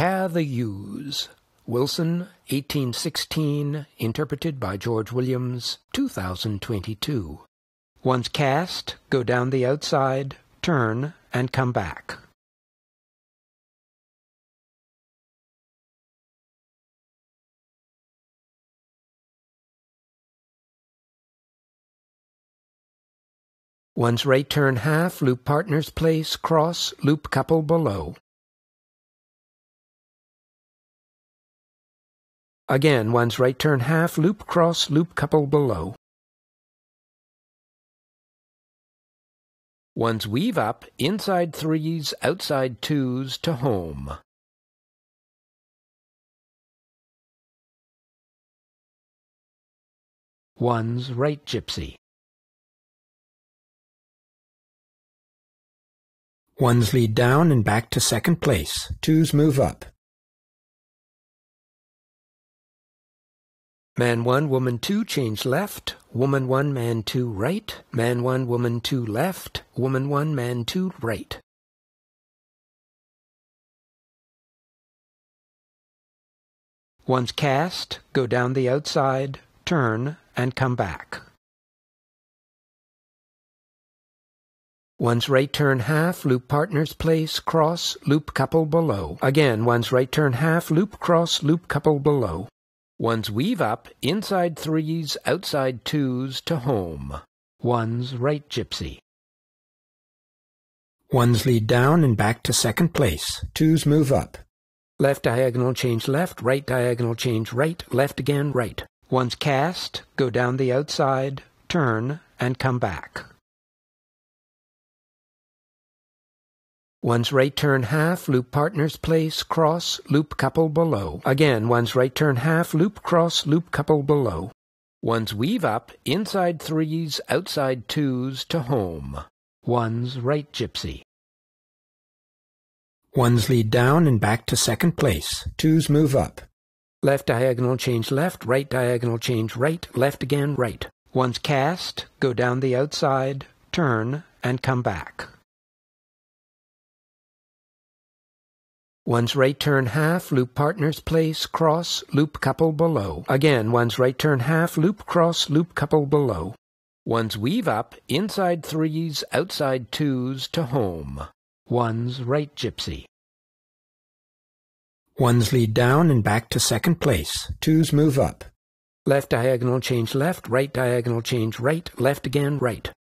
Ca the Ewes. Wilson, 1816, interpreted by George Williams, 2022. Once cast, go down the outside, turn, and come back. Once right turn half, loop partners place, cross, loop couple below. Again, one's right turn half, loop cross, loop couple below. One's weave up, inside threes, outside twos, to home. One's right gypsy. Ones lead down and back to second place. Twos move up. Man 1, woman 2, change left. Woman 1, man 2, right. Man 1, woman 2, left. Woman 1, man 2, right. Once cast, go down the outside, turn, and come back. Once right turn half, loop partners place, cross, loop couple below. Again, once right turn half, loop cross, loop couple below. One's weave up, inside threes, outside twos, to home. One's right gypsy. One's lead down and back to second place. Twos move up. Left diagonal change left, right diagonal change right, left again right. One's cast, go down the outside, turn, and come back. One's right turn half, loop partners place, cross, loop couple below. Again, one's right turn half, loop cross, loop couple below. One's weave up, inside threes, outside twos, to home. One's right gypsy. One's lead down and back to second place. Twos move up. Left diagonal change left, right diagonal change right, left again right. One's cast, go down the outside, turn, and come back. One's right turn half, loop partners place, cross, loop couple below. Again, one's right turn half, loop cross, loop couple below. One's weave up, inside threes, outside twos, to home. One's right gypsy. One's lead down and back to second place. Twos move up. Left diagonal change left, right diagonal change right, left again right.